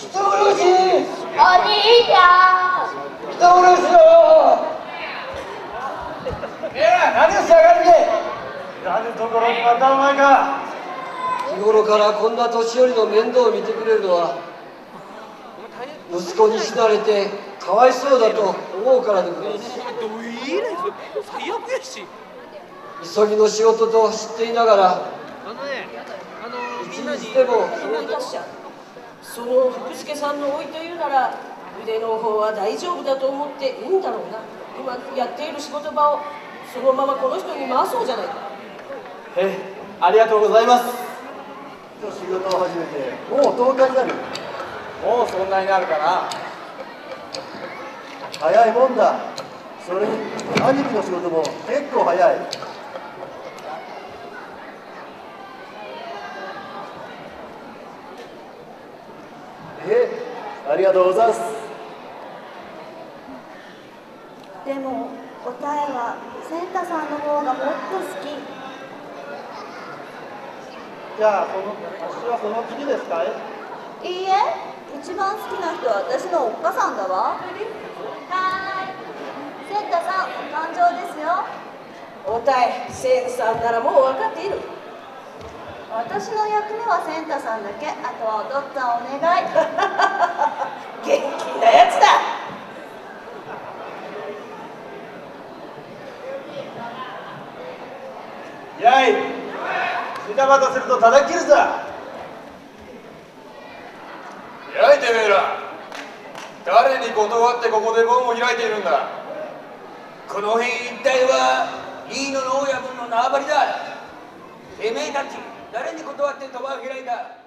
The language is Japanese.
人殺しおちゃん人殺し何をがところに。またお前日頃からこんな年寄りの面倒を見てくれるのは息子に死なれてかわいそうだ。と思うからでございます急ぎの仕事と知っていながら一日でもその福助さんの老いというなら腕の方は大丈夫だと思っていいんだろうな。今やっている仕事場をそのままこの人に回そうじゃないか。ええありがとうございます。仕事を始めてもう10日になる？もうそんなになるかな。早いもんだ。それに兄貴の仕事も結構早いええありがとうございます。でも答えはセンタさんの方がもっと好き。じゃあこの私はその次ですか？いいいえ。一番好きな人は私のおっかさんだわ。はーい。センタさんお誕生ですよ。おたえセンさんならもう分かっている私の役目はセンタさんだけ。あとはお父っつぁんお願い。元気なやつだ。やい。ジタバタすると叩き切るぞ。やいてめえら。誰に断ってここで門を開いているんだ。この辺一帯は飯野の親分の縄張りだてめえたち誰に断って賭場を開いた？